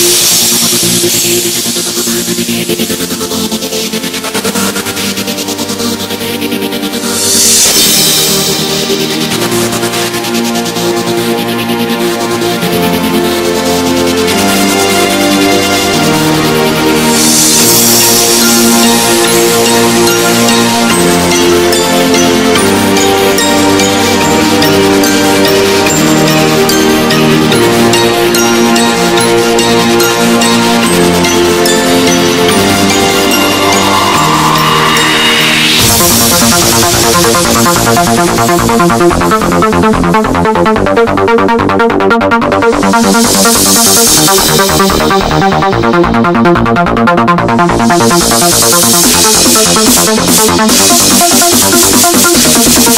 Thank you. ハハハハ